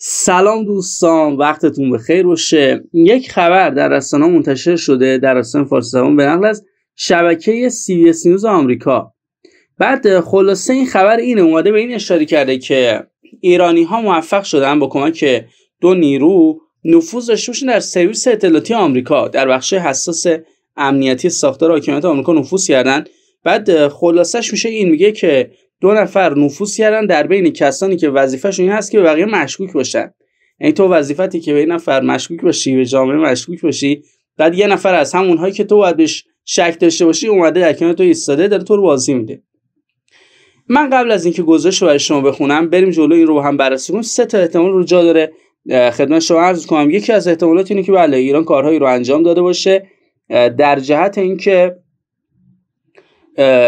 سلام دوستان وقتتون بخیر باشه یک خبر در رسانه منتشر شده در رسانه فارسی زبان به نقل از شبکه سی بی نیوز آمریکا. بعد خلاصه این خبر اینه اومده به این اشاره کرده که ایرانی ها موفق شدن با کمک دو نیرو نفوذ داشته در سرویس اطلاعاتی آمریکا. در بخش حساس امنیتی ساختار حاکمیت آمریکا نفوذ کردن. بعد خلاصش میشه این میگه که دو نفر نفوذ کردن در بین کسانی که وظیفهشون این هست که به بقیه مشکوک باشن. یعنی تو وظیفتی که به این نفر مشکوک باشی به جامعه مشکوک باشی بعد یه نفر از همونهایی که تو باید بهش شک داشته باشی اومده در کنار تو ایستاده داره تو رو بازی میده. من قبل از اینکه گزارش برای شما بخونم بریم جلو این رو هم بررسی کنیم. سه تا احتمال رو جا داره. خدمت شما عرض کنم. یکی از احتمالات اینه که بله ایران کارهایی رو انجام داده باشه. در جهت اینکه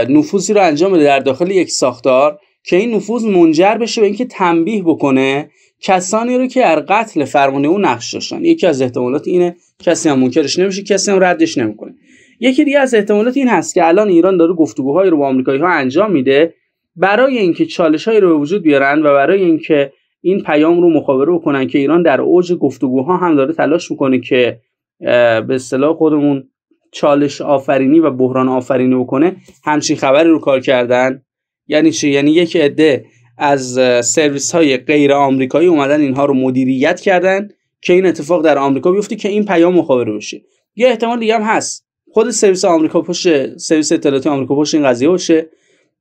نفوذی رو انجام بده در داخل یک ساختار که این نفوذ منجر بشه به اینکه تنبیه بکنه کسانی رو که در قتل فرمانده او نقش داشتن. یکی از احتمالات اینه کسی هم منکرش نمیشه کسی هم ردش نمی‌کنه. یکی دیگه از احتمالات این هست که الان ایران داره گفتگوهایی رو با آمریکایی ها انجام میده برای اینکه چالش رو به وجود بیارن و برای اینکه این پیام رو مخابره بکنن که ایران در اوج گفتگوها هم داره تلاش می‌کنه که به اصطلاح خودمون چالش آفرینی و بحران آفرینی بکنه همچین خبری رو کار کردن؟ یعنی چی؟ یعنی یک عده از سرویس های غیر آمریکایی اومدن اینها رو مدیریت کردن که این اتفاق در آمریکا بیفته که این پیام مخابره بشه یه احتمال دیگه هم هست. خود سرویس آمریکا پشت سرویس اطلاعاتی آمریکا پشت این قضیه باشه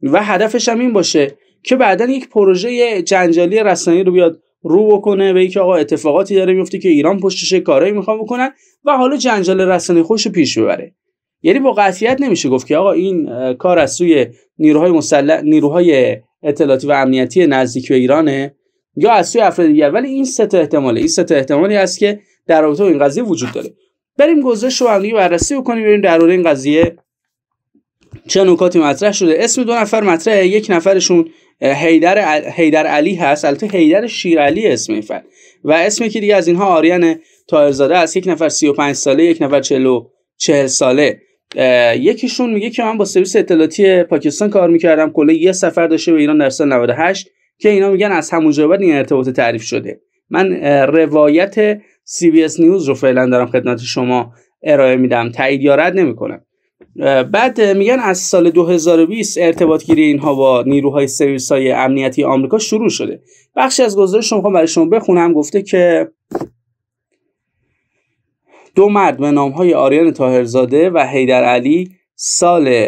و هدفش هم این باشه که بعدا یک پروژه جنجالی رسانه‌ای رو بیاد رو بکنه به اینکه آقا اتفاقاتی داره میفته که ایران پشتش کارایی می‌خوام بکنن و حالا جنجال رسانه خوش پیش ببره. یعنی با قطعیت نمیشه گفت که آقا این کار از سوی نیروهای مسلح نیروهای اطلاعاتی و امنیتی نزدیک به ایرانه یا از سوی افراد دیگر. ولی این سه احتماله. این سه احتمالی هست که در رابطه این قضیه وجود داره. بریم گزارش رو هم بررسی بکنیم بریم در این قضیه چه نکاتی مطرح شده. اسم دو نفر مطرحه. یک نفرشون هیدر, هیدر علی هست. البته هیدر شیرعلی اسم این فرد و اسمی که دیگه از اینها آریان تاهرزاده است. یک نفر 35 ساله یک نفر 40 ساله. یکیشون میگه که من با سرویس اطلاعاتی پاکستان کار می‌کردم. کلا یه سفر داشته به ایران در سال 98 که اینا میگن از همونجا بعد این ارتباط تعریف شده. من روایت CBS نیوز رو فعلا دارم خدمت شما ارائه میدم. تایید یا رد نمی‌کنم. بعد میگن از سال 2020 ارتباط گیری اینها با نیروهای سرویس های امنیتی آمریکا شروع شده. بخشی از گزارش شما برای شما بخونم. گفته که دو مرد به نام های آریان تاهرزاده و حیدر علی سال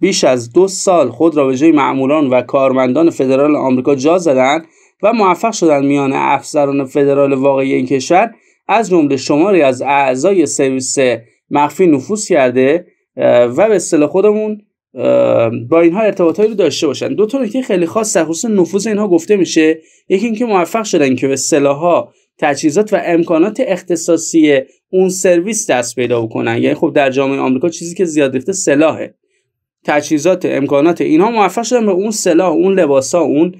بیش از دو سال خود را به جای معمولان و کارمندان فدرال آمریکا جا زدند و موفق شدند میان افسران فدرال واقعی این کشور از جمله شماری از اعضای سرویس مخفی نفوذ کرده و به اصطلاح خودمون با اینها ارتباطاتی رو داشته باشن. دو تا نکته خیلی خاص در خصوص نفوذ اینها گفته میشه. یکی اینکه موفق شدن که به سلاحها تجهیزات و امکانات اختصاصی اون سرویس دست پیدا بکنن. یعنی خب در جامعه آمریکا چیزی که زیاد ریخته سلاحه. تجهیزات امکانات اینها موفق شدن به اون سلاح اون لباسا اون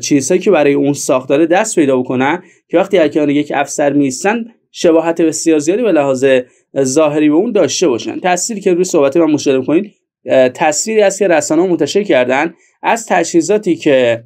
چیزهایی که برای اون ساختاره دست پیدا بکنن که وقتی در یک افسر میستن شباهت بسیار زیادی به لحاظ ظاهری به اون داشته باشن. تصویری که روی صحبت من مشاهده کنید تصویری است که رسانه منتشر کردن از تجهیزاتی که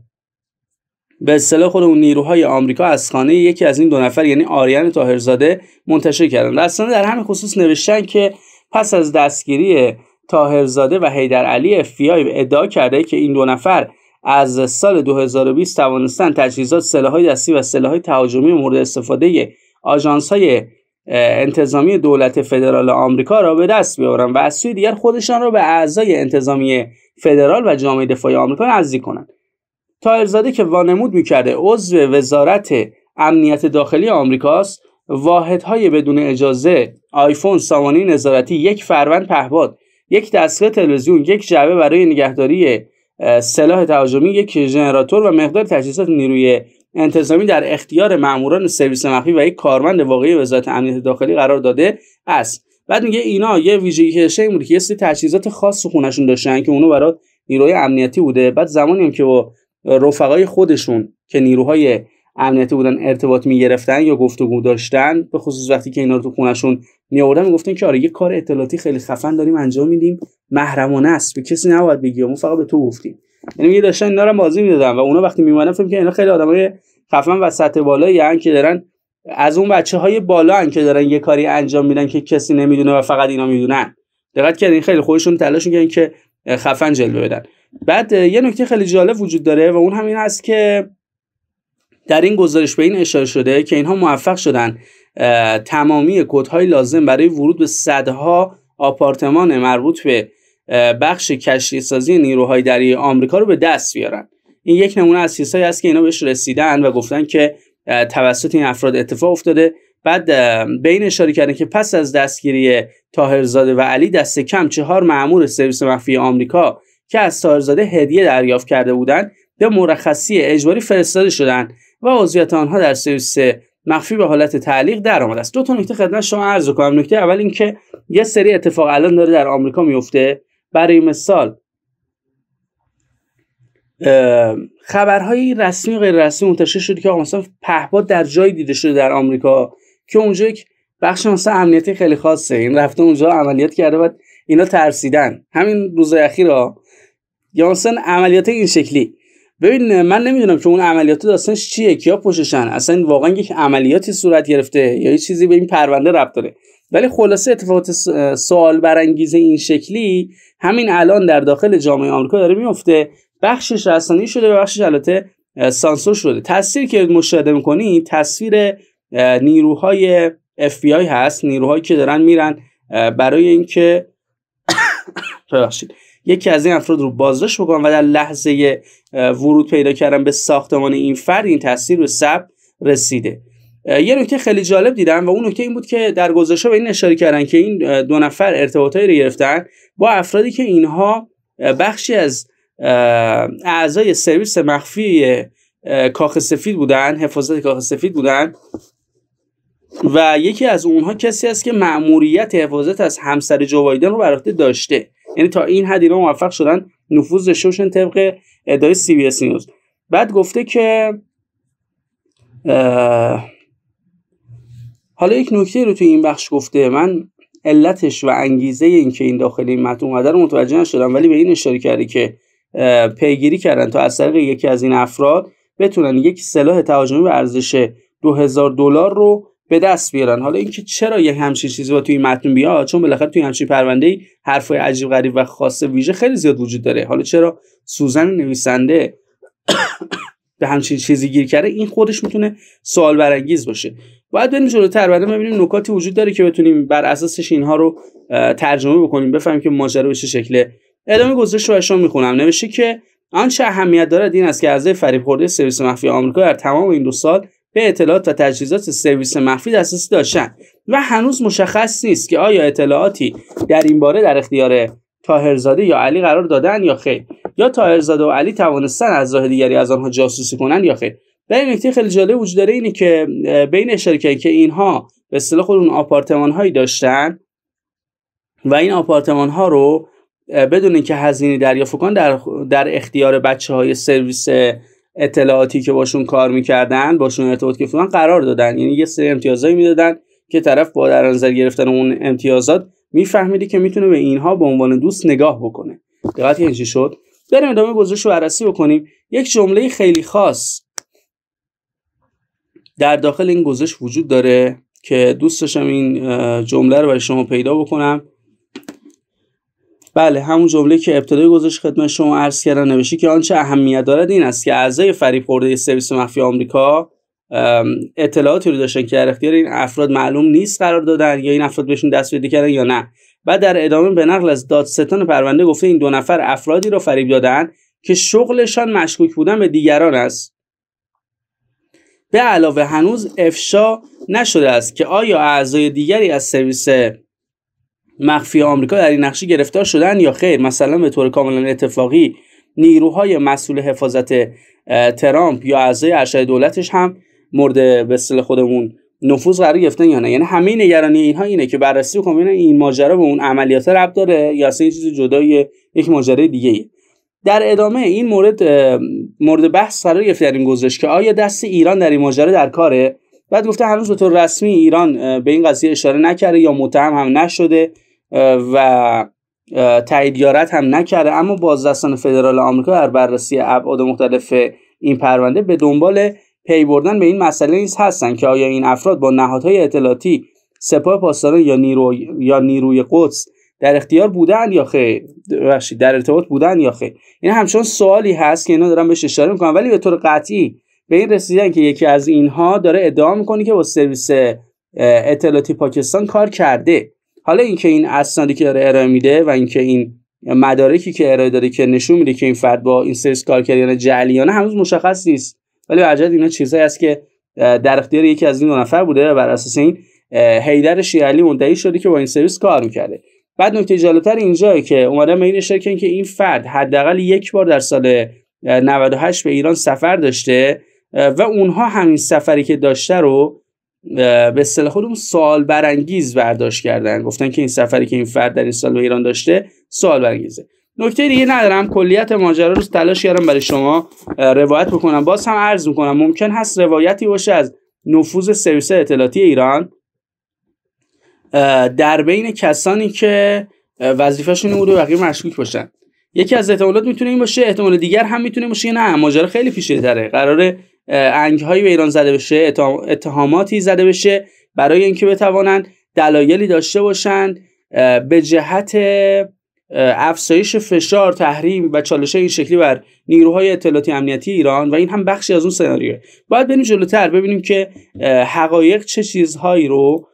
به اصطلاح خود اون نیروهای آمریکا از خانه یکی از این دو نفر یعنی آریان طاهرزاده منتشر کردن. رسانه در همین خصوص نوشتن که پس از دستگیری طاهرزاده و حیدر علی اف ادعا کرده که این دو نفر از سال 2020 توانستن تجهیزات سلاح‌های دستی و سلاح‌های تهاجمی مورد استفاده آژانس‌های انتظامی دولت فدرال آمریکا را به دست بیاورند و از سوی دیگر خودشان را به اعضای انتظامی فدرال و جامعه دفاعی آمریکا نزدیک کنند تایرزاده که وانمود می‌کرده عضو وزارت امنیت داخلی آمریکاست واحدهای بدون اجازه آیفون سامانه نظارتی یک فروند پهباد یک دستگاه تلویزیون یک جعبه برای نگهداری سلاح تهاجمی یک ژنراتور و مقدار تجهیزات نیروی انتظامی در اختیار ماموران سرویس مخفی و یک کارمند واقعی وزارت امنیت داخلی قرار داده است. بعد میگه اینا یه ویژگی که بود که یه تجهیزات خاص خونشون داشتن که اونو برای نیروی امنیتی بوده. بعد زمانی هم که با رفقای خودشون که نیروهای امنیتی بودن ارتباط می‌گرفتن یا گفتگو داشتن به خصوص وقتی که اینا رو تو خونشون می آوردن می‌گفتن که آره یه کار اطلاعاتی خیلی خفن داریم انجام میدیم محرمانه است. به کسی نباید بگی ما فقط به تو گفتیم. یعنی یه داشتن اینا رو بازی می‌دادن و اونا وقتی میمونن فکر که اینا خیلی آدمای خفن و سطح بالایی یعنی که دارن از اون بچه های بالا هن که دارن یه کاری انجام میدن که کسی نمی‌دونه و فقط اینا می‌دونن. دقت کردین خیلی خودشون تلاش می‌کنن که خفن جلوه بدن. بعد یه نکته خیلی جالب وجود داره و اون همین است که در این گزارش به این اشاره شده که اینها موفق شدن تمامی کودهای لازم برای ورود به صدها آپارتمان مربوط به بخش کشتی سازی نیروهای دریایی آمریکا رو به دست بیارن. این یک نمونه از چیزهایی است که اینا بهش رسیدن و گفتن که توسط این افراد اتفاق افتاده. بعد به این اشاره کردن که پس از دستگیری تاهرزاده و علی دست کم چهار مأمور سرویس مخفی آمریکا که از تاهرزاده هدیه دریافت کرده بودند به مرخصی اجباری فرستاده شدند و عضویت آنها در سرویس مخفی به حالت تعلیق در آمده است. دو تا نکته خدمت شما عرض کنم. نکته اول اینکه یه سری اتفاق الان داره در آمریکا میفته. برای مثال خبرهای رسمی و غیر رسمی منتشر شده که مثلا پهپاد در جایی دیده شده در آمریکا که اونجا یک بخش مثلا امنیتی خیلی خاصه. این رفته اونجا عملیات کرده و اینا ترسیدن. همین روز اخیر یا مثلا عملیات این شکلی. ببین من نمی‌دونم که اون عملیات داستانش چیه کیا پشتشن. اصلا واقعا یک عملیاتی صورت گرفته یا یه چیزی به این پرونده ربط داره. ولی خلاصه اتفاقات سوال برانگیز این شکلی همین الان در داخل جامعه آمریکا داره میفته. بخشش رسانه‌ای شده و بخشش البته سانسور شده. تصویری که مشاهده می‌کنی تصویر نیروهای FBI هست نیروهایی که دارن میرن برای اینکه ببخشید. یکی از این افراد رو بازداشت بکنن و در لحظه ورود پیدا کردن به ساختمان این فرد این تصویر به ثبت رسیده. یه نکته خیلی جالب دیدم و اون نکته این بود که در گزارش به این اشاره کردن که این دو نفر ارتباطایی رو گرفتن با افرادی که اینها بخشی از اعضای سرویس مخفی کاخ سفید بودن حفاظت کاخ سفید بودن و یکی از اونها کسی است که مأموریت حفاظت از همسر جو بایدن رو بر داشته. یعنی تا این حد اینا موفق شدن نفوذ داشته باشن طبق ادعای سی بی اس نیوز. بعد گفته که حالا یک نکته رو تو این بخش گفته من علتش و انگیزه این که این داخل این متن اومده رو متوجه نشدم ولی به این اشاره کرده که پیگیری کردن تا از طریق یکی از این افراد بتونن یک سلاح تهاجمی به ارزش 2000 دلار رو به دست بیارن. حالا اینکه چرا یه همچین چیزی با توی متن بیاد؟ چون بالاخره توی همچین پرونده ای حرفای عجیب غریب و خاص ویژه خیلی زیاد وجود داره. حالا چرا سوزن نویسنده به همچین چیزی گیر کرده؟ این خودش می‌تونه سوال برانگیز باشه. باید بریم جلوتر بعد ببینیم نکاتی وجود داره که بتونیم بر اساسش اینها رو ترجمه بکنیم بفهمیم که ماجرا به چه شکله ادامه گزارش رو شما می‌خونم. نوشته که آنچه اهمیت دارد این است که اعضای فریب خورده سرویس مخفی آمریکا در تمام این دو سال به اطلاعات و تجهیزات سرویس مخفی دسترسی داشتن و هنوز مشخص نیست که آیا اطلاعاتی در این باره در اختیار تاهرزاده یا علی قرار دادن یا خیر. یا تاهرزاده و علی توانستن از راه دیگری از آنها جاسوسی کنند یا خیر. و این نکته خیلی جالب وجود داره اینه که بین اشاره که اینها به اصطلاح خودمون آپارتمان هایی داشتن و این آپارتمان ها رو بدون اینکه هزینه دریافت کنن در در اختیار بچه های سرویس اطلاعاتی که باشون کار می‌کردن باشون ارتباط گرفتن قرار دادن. یعنی یه سری امتیازایی می‌دادن که طرف با در نظر گرفتن اون امتیازات میفهمیدی که می‌تونه به اینها به عنوان دوست نگاه بکنه. دقت اینجی شد؟ بریم ادامه گزارش رو بررسی بکنیم. یک جمله خیلی خاص در داخل این گزارش وجود داره که دوست داشتم این جمله رو برای شما پیدا بکنم. بله همون جمله که ابتدای گذاشت خدمت شما عرض کردن نوشته که آنچه اهمیت دارد این است که اعضای فریب خورده سرویس مخفی آمریکا اطلاعاتی رو داشتن که در اختیار این افراد معلوم نیست قرار دادن یا این افراد بهشون دست پیدا کردن یا نه. بعد در ادامه به نقل از دادستان پرونده گفته این دو نفر افرادی رو فریب دادن که شغلشان مشکوک بودن به دیگران است. به علاوه هنوز افشا نشده است که آیا اعضای دیگری از سرویس مخفی آمریکا در این نقشه گرفتار شدن یا خیر مثلا به طور کاملا اتفاقی نیروهای مسئول حفاظت ترامپ یا اعضای ارشد دولتش هم مورد به خودمون نفوذ قرار گرفتن یا نه یعنی همه نگرانی اینها اینه که بررسی کنیم این ماجرا به اون عملیات ربط داره یا اصلا چیز جدای یک ماجرای دیگه ای. در ادامه این مورد مورد بحث قرار گرفت در این گزارش که آیا دست ایران در این ماجرا در کاره؟ بعد گفته هنوز به طور رسمی ایران به این قضیه اشاره نکرده یا متهم هم نشده و تایید هم نکرده. اما بازرسان فدرال آمریکا در بررسی ابعاد مختلف این پرونده به دنبال پی بردن به این مسئله نیز هستند که آیا این افراد با نهادهای اطلاعاتی سپاه پاسداران یا نیرو یا نیروی قدس در اختیار بودن یا خیر؟ در ارتباط بودن یا خیر؟ این همچنان سوالی هست که اینا دارن بهش اشاره می‌کنن ولی به طور قطعی به این رسیدن که یکی از اینها داره ادعا می‌کنه که با سرویس اطلاعاتی پاکستان کار کرده. حالا اینکه این اسنادی که داره ارائه میده و اینکه این مدارکی که ارائه داده که نشون میده که این فرد با این سرویس کار کرده یا جعلیانه هنوز مشخص نیست. ولی عجب اینا چیزایی است که در اختیار یکی از این دو نفر بوده بر اساس این حیدر شیعلی مدعی شده که با این سرویس کار می‌کرده. بعد نکته جالبتر اینجایی که اومدن به این اشاره که این فرد حداقل یک بار در سال 98 به ایران سفر داشته و اونها همین سفری که داشته رو به اصطلاح خودمون سوال برانگیز برداشت کردن. گفتن که این سفری که این فرد در این سال به ایران داشته سوال برانگیزه. نکته دیگه ندارم. کلیت ماجرا رو تلاش کردم برای شما روایت بکنم. باز هم عرض می‌کنم ممکن هست روایتی باشه از نفوذ سرویس اطلاعاتی ایران. در بین کسانی که وظیفهشون بوده بقیه مشکوک باشن. یکی از احتمالات می‌تونه این باشه احتمال دیگر هم می‌تونه باشه نه ماجرا خیلی پیچیده تره قرار انگ هایی به ایران زده بشه اتهاماتی زده بشه برای اینکه بتوانند دلایلی داشته باشند به جهت افزایش فشار تحریم و چالش این شکلی بر نیروهای اطلاعاتی امنیتی ایران و این هم بخشی از اون سناریوه. باید بریم جلوتر ببینیم که حقایق چه چیزهایی رو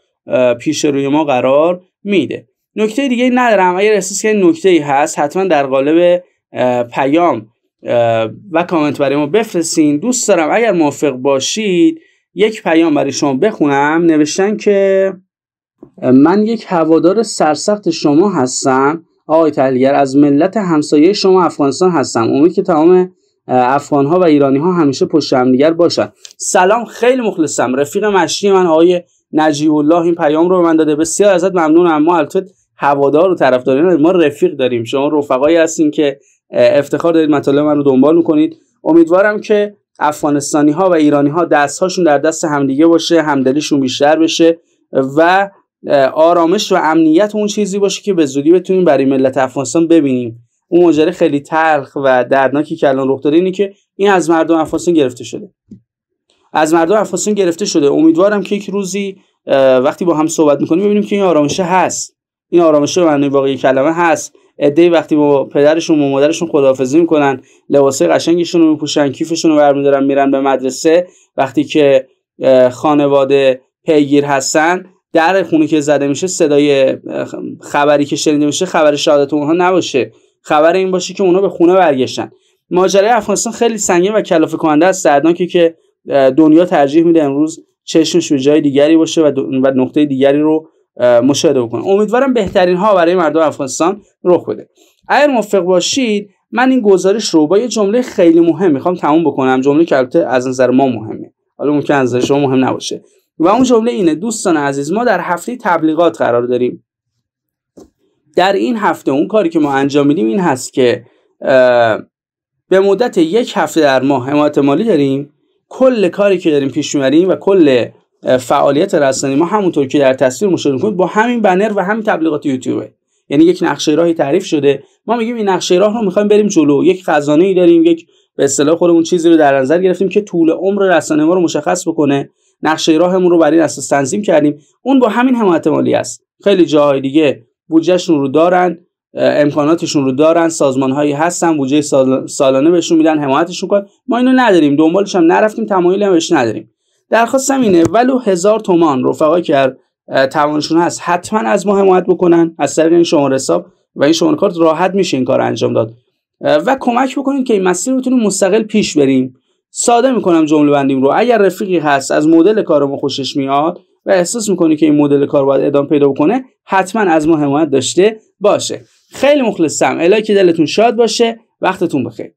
پیش روی ما قرار میده. نکته دیگه ندارم. اگر احساس که نکته ای هست حتما در قالب پیام و کامنت برای ما بفرستین. دوست دارم اگر موافق باشید یک پیام برای شما بخونم. نوشتن که من یک هوادار سرسخت شما هستم. آقای تحلیلگر از ملت همسایه شما افغانستان هستم. امید که تمام افغان ها و ایرانی ها همیشه پشت هم دیگر باشن. سلام خیلی مخلصم. رفیق مشتی من آقای نجیب الله این پیام رو به من داده. بسیار ازت ممنونم ما البته هوادار و طرفداران ما رفیق داریم. شما رفقایی هستین که افتخار دارید مطالب من رو دنبال می‌کنید. امیدوارم که افغانستانی ها و ایرانی ها دست هاشون در دست همدیگه باشه همدلیشون بیشتر بشه و آرامش و امنیت اون چیزی باشه که به زودی بتونیم برای ملت افغانستان ببینیم. اون ماجرا خیلی تلخ و دردناکی که الان رخ داده اینه که این از مردم افغانستان گرفته شده. از مردم افغانستان گرفته شده. امیدوارم که یک روزی وقتی با هم صحبت می‌کنیم ببینیم که این آرامشه هست. این آرامشه به معنی واقعی کلمه هست. عده وقتی با پدرشون و مادرشون خداحافظی می‌کنن لباسه قشنگشون رو میپوشن کیفشون رو برمیدارن میرن به مدرسه. وقتی که خانواده پیگیر هستن در خونه که زده میشه صدای خبری که شنیده میشه خبر شهادت اونها نباشه. خبر این باشه که اونا به خونه برگشتن. ماجرای افغانستان خیلی سنگین و کلافه کننده است. دردناکه که دنیا ترجیح میده امروز چشمش به جای دیگری باشه و, و نقطه دیگری رو مشاهده بکنه. امیدوارم بهترین ها برای مردم افغانستان رخ بده. اگر موافق باشید من این گزارش رو با یه جمله خیلی مهم می‌خوام تموم بکنم. جمله که از نظر ما مهمه. حالا ممکن از نظر شما مهم نباشه. و اون جمله اینه دوستان عزیز ما در هفته تبلیغات قرار داریم. در این هفته اون کاری که ما انجام میدیم این هست که به مدت یک هفته در ماه حمایت مالی داریم کل کاری که داریم پیش می‌بریم و کل فعالیت رسانه ما همونطور که در تصویر مشاهده کنید با همین بنر و همین تبلیغات یوتیوبه. یعنی یک نقشه راهی تعریف شده. ما میگیم این نقشه راه رو می‌خوایم بریم جلو. یک خزانه ای داریم یک به اصطلاح خودمون چیزی رو در نظر گرفتیم که طول عمر رسانه ما رو مشخص بکنه. نقشه راهمون رو بر این اساس تنظیم کردیم. اون با همین حمایت مالی است. خیلی جاهای دیگه بودجهشون رو دارن. امکاناتشون رو دارن سازمان هایی هستن بودجه سالانه بهشون میدن حمایتشون کن ما اینو نداریم دنبالش هم نرفتیم تمایلی هم بهش نداریم. درخواستم اینه ولو هزار تومان رفقا که توانشون هست حتما از ما حمایت بکنن از طریق این شماره حساب و این شماره کارت راحت میشه این کار انجام داد. و کمک بکنید که این مسیر بتونیم مستقل پیش بریم ساده می‌کنم جمله بندیم رو. اگر رفیقی هست از مدل کارمون خوشش میاد و احساس می‌کنی که این مدل کار باید ادامه پیدا بکنه حتما از ما حمایت داشته باشه. خیلی مخلصم. الهی که دلتون شاد باشه وقتتون بخیر.